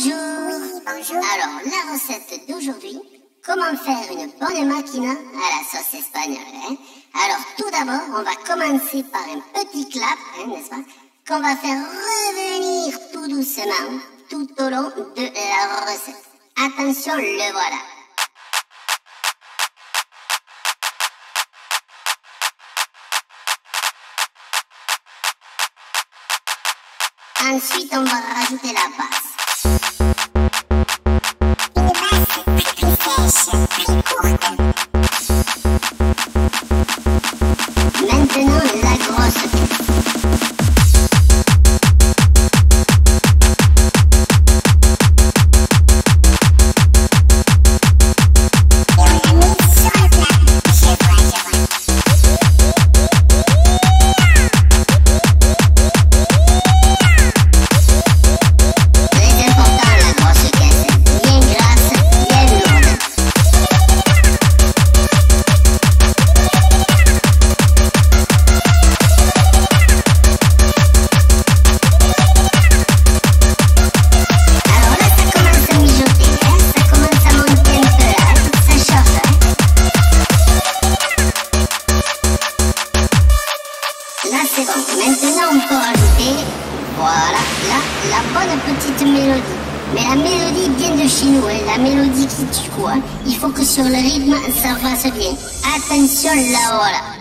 Bonjour. Bonjour. Alors, la recette d'aujourd'hui, comment faire une bonne maquina à la sauce espagnole. hein? Alors, tout d'abord, on va commencer par un petit clap, hein, n'est-ce pas? Qu'on va faire revenir tout doucement tout au long de la recette. Attention, le voilà. Ensuite, on va rajouter la base. Maintenant, on peut rajouter, voilà, là, la bonne petite mélodie. Mais la mélodie vient de chez nous, hein, la mélodie qui tue quoi. Il faut que sur le rythme, ça fasse bien. Attention, là, voilà.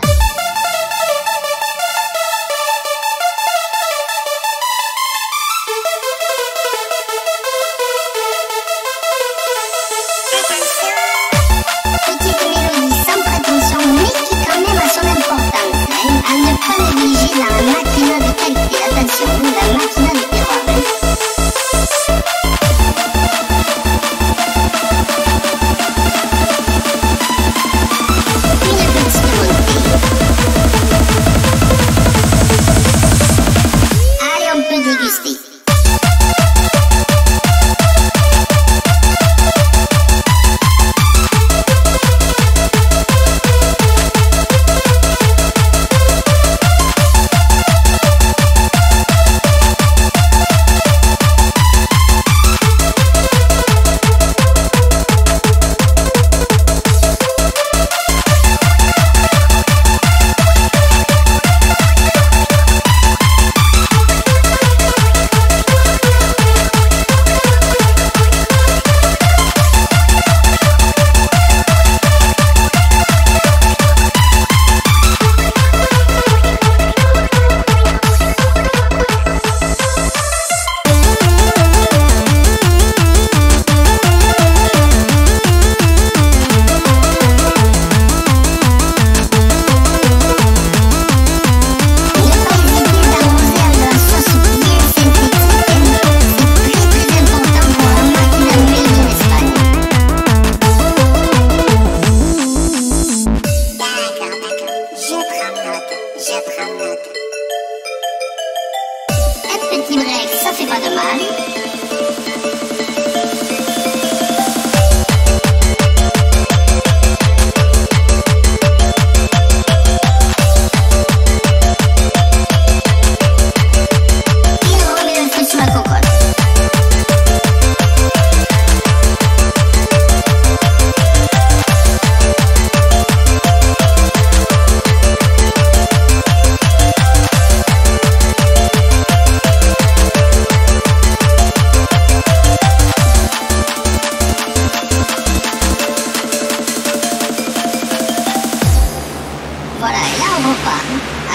Petit break, ça fait pas de mal.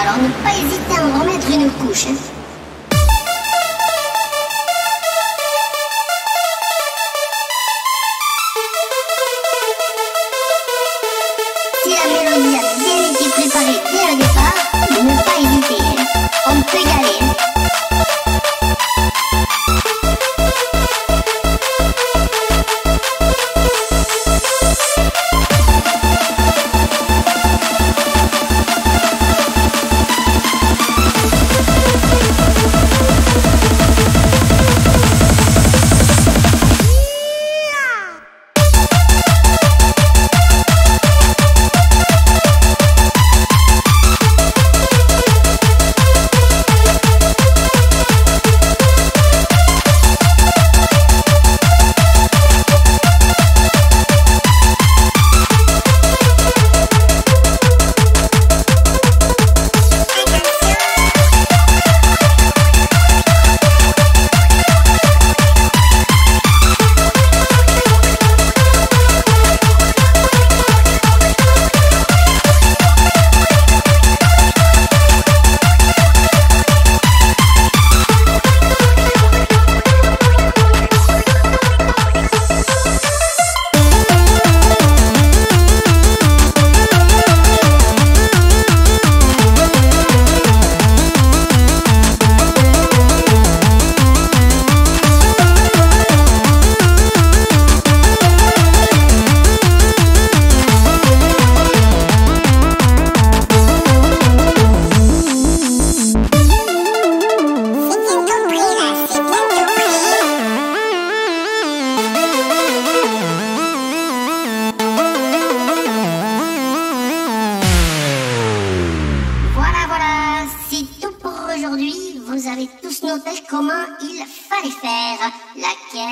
Alors ne pas hésiter à en remettre une couche. hein.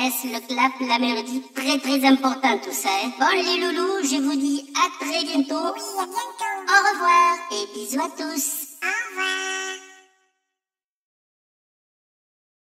Le clap, la mélodie, très très important tout ça. hein. Bon les loulous, je vous dis à très bientôt. Oui, à bientôt. Au revoir et bisous à tous.